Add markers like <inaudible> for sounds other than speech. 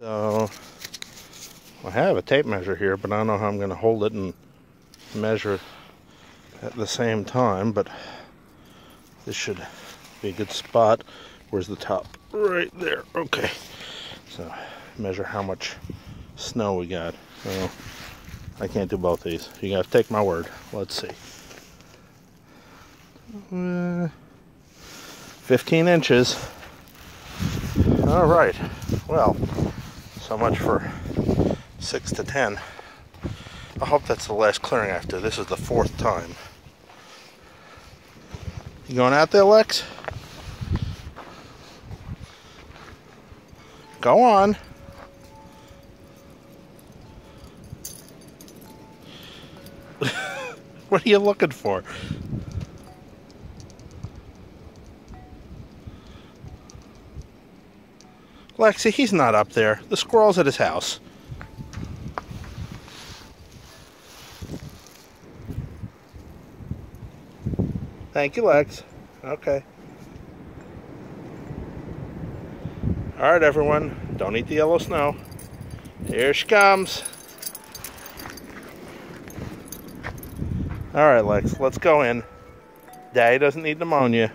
So I have a tape measure here, but I don't know how I'm going to hold it and measure at the same time, but this should be a good spot. Where's the top? Right there. Okay. So measure how much snow we got. So I can't do both these. You got to take my word. Let's see. Uh, 15 inches. All right. Well, so much for 6 to 10. I hope that's the last clearing after. This is the fourth time. You going out there, Lex? Go on. <laughs> what are you looking for? Lexi, he's not up there. The squirrel's at his house. Thank you, Lex. Okay. All right, everyone. Don't eat the yellow snow. Here she comes. All right, Lex. Let's go in. Daddy doesn't need pneumonia.